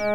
Hey, hey.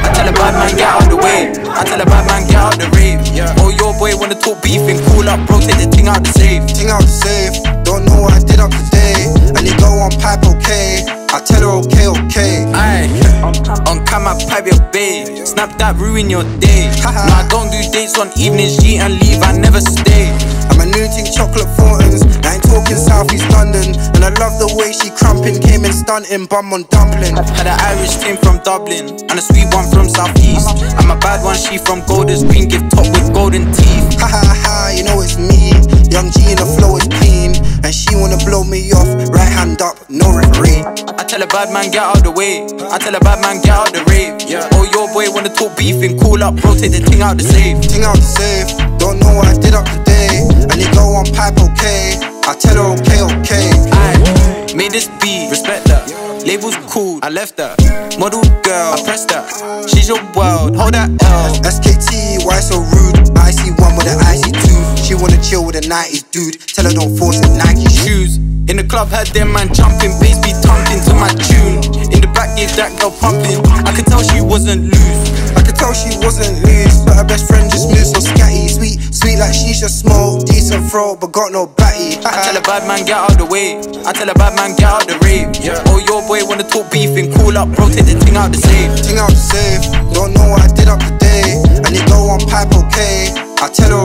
I tell a bad man get out the way. I tell a bad man get out the rave. Oh, your boy wanna talk beef and cool up, bro. Take the thing out the safe. Thing out the safe, don't know what I did up today. And you go on pipe okay. I tell her okay, okay. Aye, on camera, pipe your babe. Snap that, ruin your day. no, I don't do dates on evenings, G and leave, I never stay. I'm a new thing, chocolate fountains. I ain't talking Southeast London. And I love the way she cramping, came in stunting, bum on dumpling. Had an Irish team from Dublin and a sweet one from Southeast. I'm a bad one, she from Golders Green, give top with golden teeth. Me off, right hand up, no referee. I tell a bad man get out the way. I tell a bad man get out the rave. Oh, your boy wanna talk beef and cool up, bro. Take the thing out the safe. Thing out the safe, don't know what I did up today. And you go on pipe okay. I tell her okay, okay. I made this beat, respect that. Labels cool, I left that. Model girl, I pressed that. She's your world, hold that L. SKT, why so rude? I see one with an icy tooth. She wanna chill with a 90s dude. Tell her don't force it, Nike shoes. In the club, had them man jumping, bass be thumping to my tune. In the back, gave that girl pumping. I could tell she wasn't loose. I could tell she wasn't loose, but her best friend just moved so scatty. Sweet, sweet like she should smoke. Decent throw, but got no batty. I tell a bad man get out the way. I tell a bad man get out the rave. Oh, your boy wanna talk beef and cool up, bro. Take the thing out the safe. Thing out the safe, don't know what I did up today. And you go on pipe okay. I tell her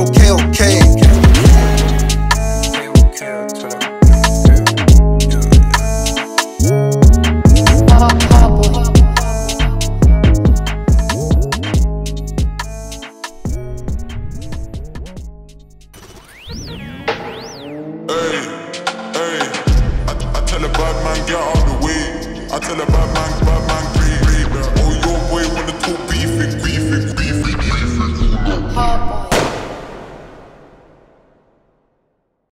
Hey, hey, I, I tell a bad man get out the way. I tell a bad man, bad man,